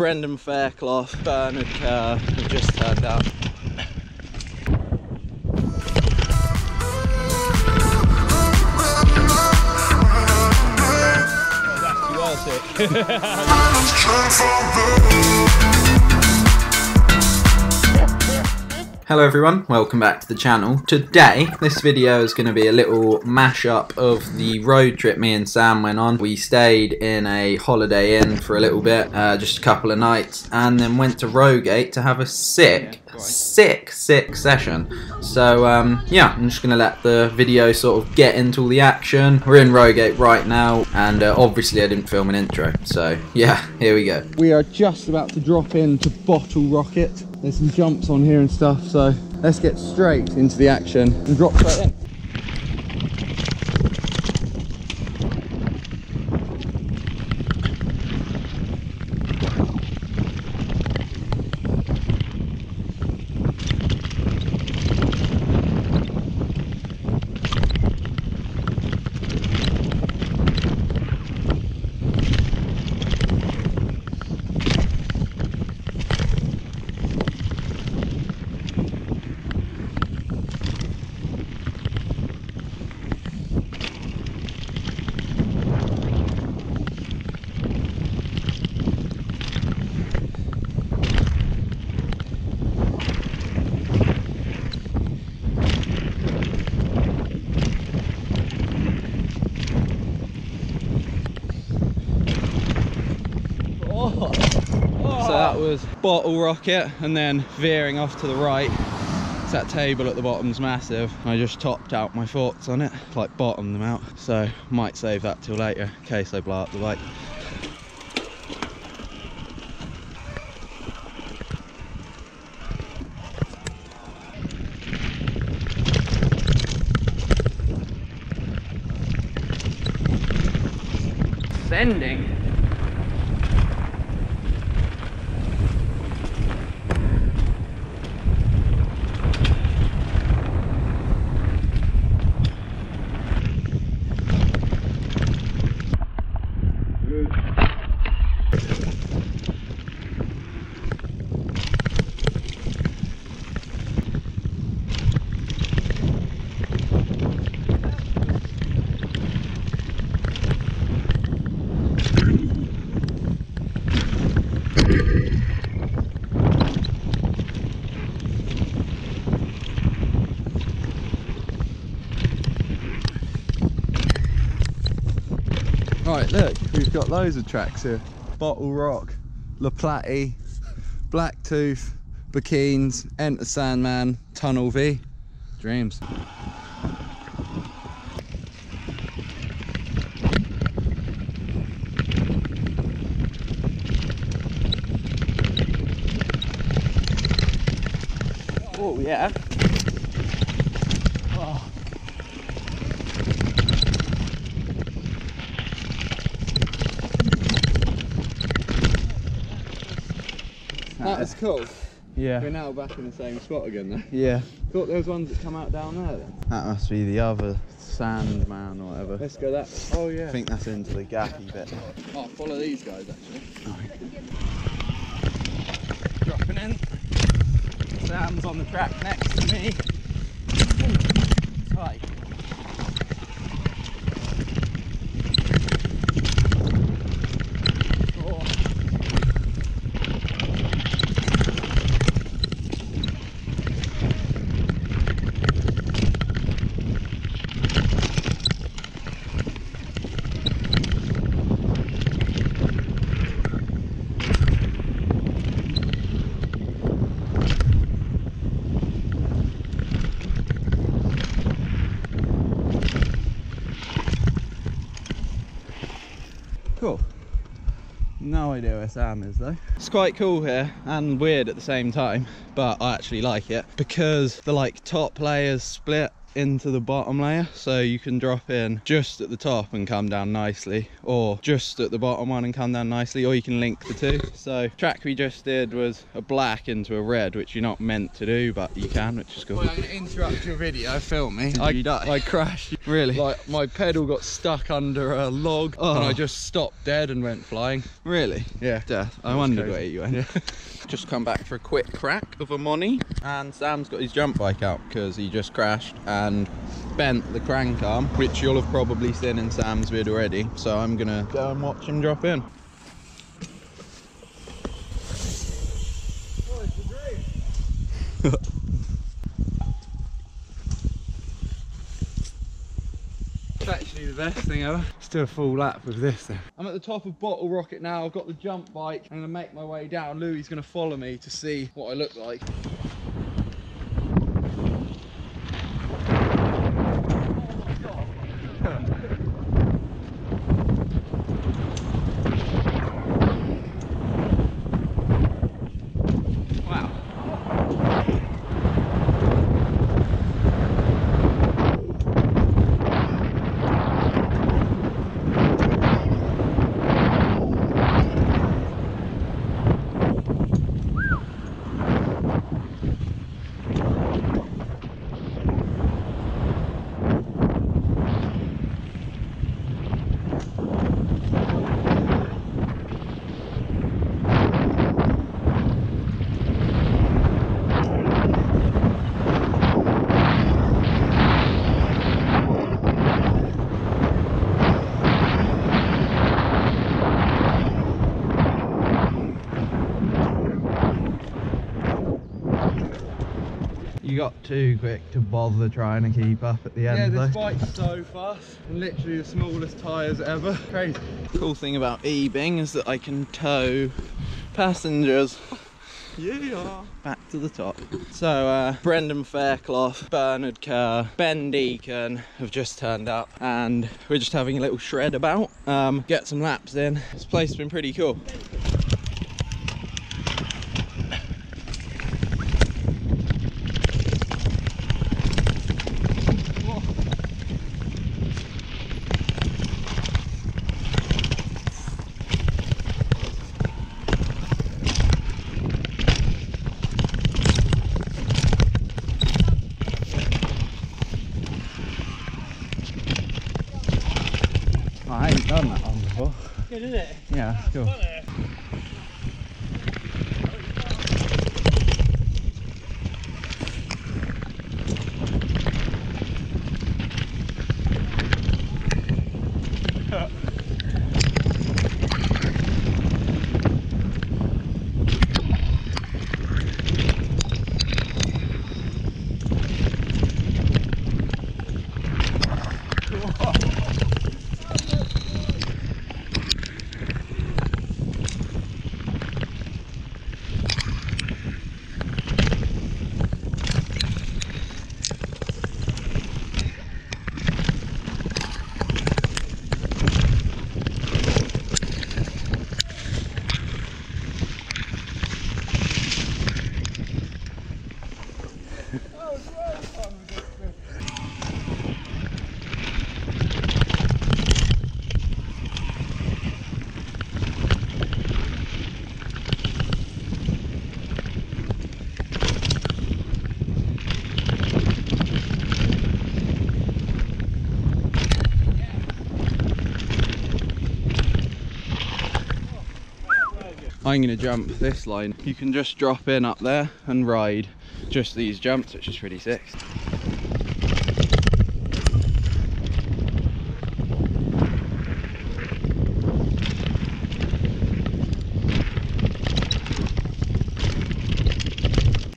Brendan Fairclough, Bernard Kerr have just turned up. Hello everyone, welcome back to the channel. Today, this video is going to be a little mashup of the road trip me and Sam went on. We stayed in a Holiday Inn for a little bit, uh, just a couple of nights, and then went to Rogate to have a sick, sick, sick session. So um, yeah, I'm just going to let the video sort of get into all the action. We're in Rogate right now, and uh, obviously I didn't film an intro, so yeah, here we go. We are just about to drop into Bottle Rocket. There's some jumps on here and stuff, so let's get straight into the action and drop straight in. So that was bottle rocket and then veering off to the right. That table at the bottom's massive. I just topped out my thoughts on it, like bottomed them out. So might save that till later in case I blow up the bike. Right, look, we've got loads of tracks here. Bottle Rock, La Platte, Blacktooth, Bikines, Enter Sandman, Tunnel V. Dreams. Oh yeah. That's cool. Yeah. We're now back in the same spot again though. Yeah. Thought there was ones that come out down there then. That must be the other Sandman or whatever. Let's go that. Oh yeah. I think that's into the gappy bit. Oh, follow these guys actually. Dropping in. Sam's on the track next to me. Tight. Cool. No idea where Sam is though. It's quite cool here and weird at the same time, but I actually like it because the like top layers split into the bottom layer so you can drop in just at the top and come down nicely or just at the bottom one and come down nicely or you can link the two so track we just did was a black into a red which you're not meant to do but you can which is cool Well, I'm gonna interrupt your video. Film me. I, you die? I crashed. really Like my pedal got stuck under a log, Oh. and I oh. just stopped dead and went flying. really Yeah. death i wondered crazy. where you went just come back for a quick crack of a money and sam's got his jump bike out because he just crashed and bent the crank arm which you'll have probably seen in sam's vid already so i'm gonna go and watch him drop in. It's actually the best thing ever. Let's do a full lap with this then. I'm at the top of Bottle Rocket now. I've got the jump bike. I'm gonna make my way down. Lewi gonna follow me to see what I look like. Too quick to bother trying to keep up at the end. Yeah, this though. bike's so fast, and literally the smallest tyres ever. Crazy. cool thing about e-bing is that I can tow passengers Yeah. back to the top. So uh, Brendan Fairclough, Bernard Kerr, Ben Deakin have just turned up and we're just having a little shred about, um, get some laps in. This place has been pretty cool. I ain't done that one before. Good, isn't it? Yeah, that's cool. I'm gonna jump this line. You can just drop in up there and ride just these jumps, which is pretty sick.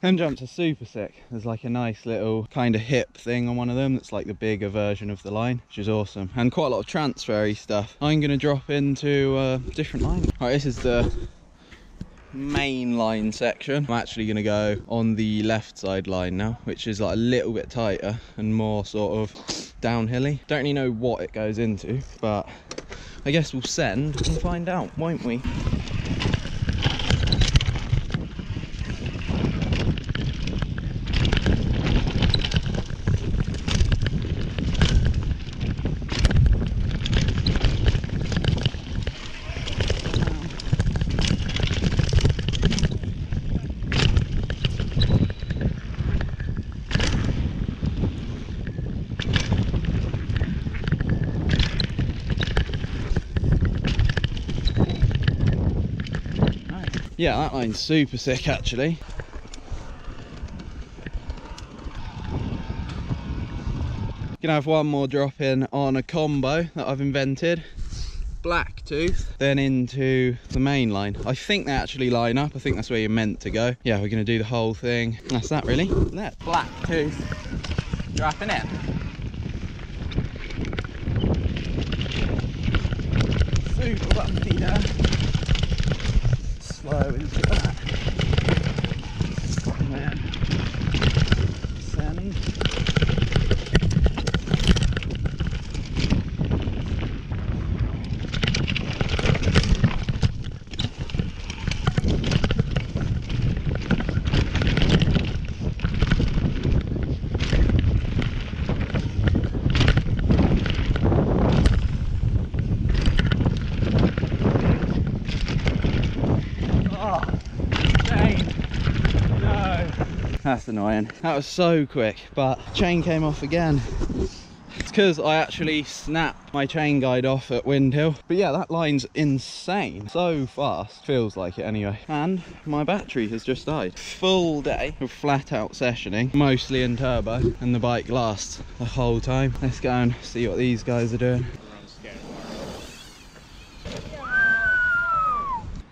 Them jumps are super sick. There's like a nice little kind of hip thing on one of them that's like the bigger version of the line, which is awesome. And quite a lot of transfery stuff. I'm gonna drop into a different line. Right, this is the main line section. I'm actually gonna go on the left side line now, which is like a little bit tighter and more sort of downhilly. Don't really know what it goes into, but I guess we'll send and find out, won't we? Yeah, that line's super sick actually. Gonna have one more drop in on a combo that I've invented. Black tooth, then into the main line. I think they actually line up. I think that's where you're meant to go. Yeah, we're gonna do the whole thing. That's that really. There, black tooth. Dropping in. Super bumpy there. Slow into that. And then send. Oh, chain. No. That's annoying. That was so quick, but chain came off again. It's because I actually snapped my chain guide off at Windhill. But yeah, that line's insane. So fast. Feels like it anyway. And my battery has just died. Full day of flat out sessioning, mostly in turbo, and the bike lasts the whole time. Let's go and see what these guys are doing.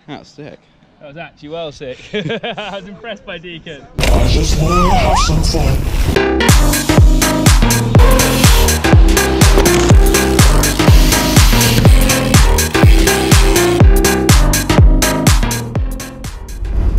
That's sick. That was actually well sick. I was impressed by Deakin. I just wanna have some fun.